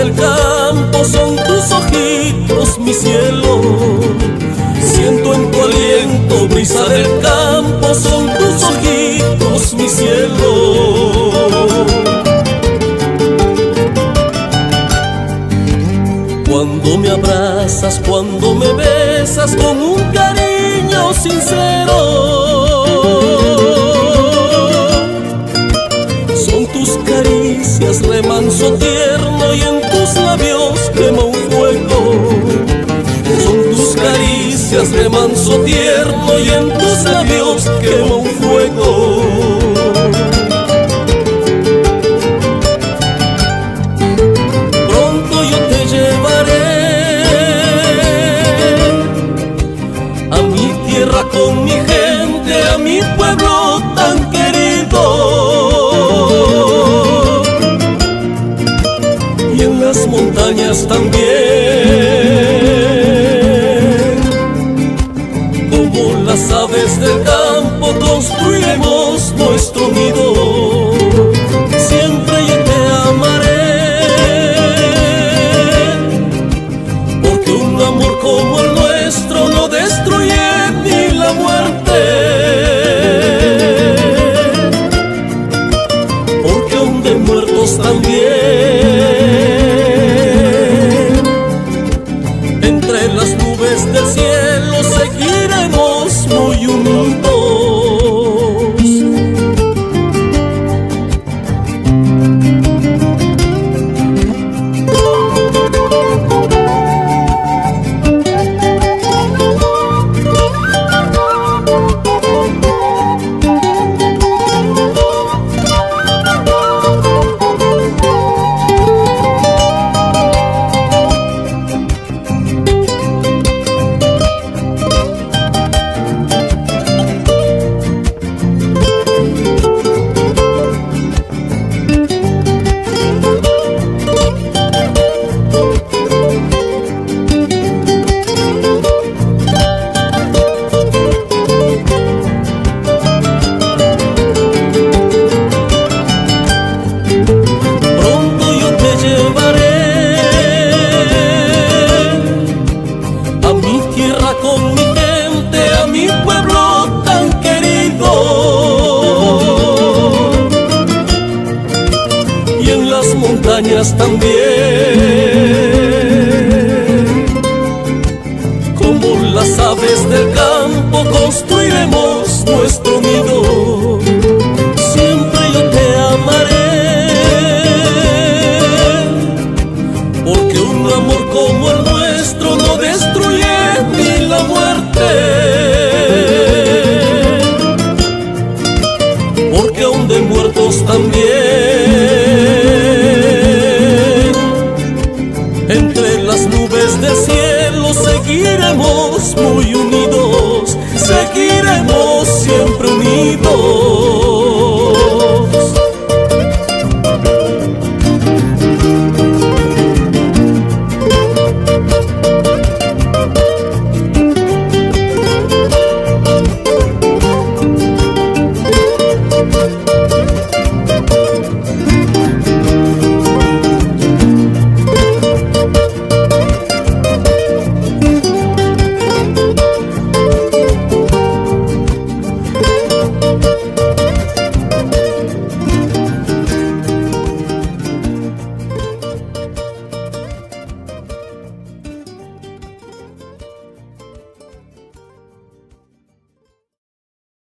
del campo son tus ojitos, mi cielo. Siento en tu aliento brisa del campo, son tus ojitos, mi cielo. Cuando me abrazas, cuando me besas con un cariño sincero un hueco. Son tus caricias de manso tierno y en también. Como las aves del campo construiremos nuestro nido. desde el cielo seguiremos muy unidos. também. compromiso.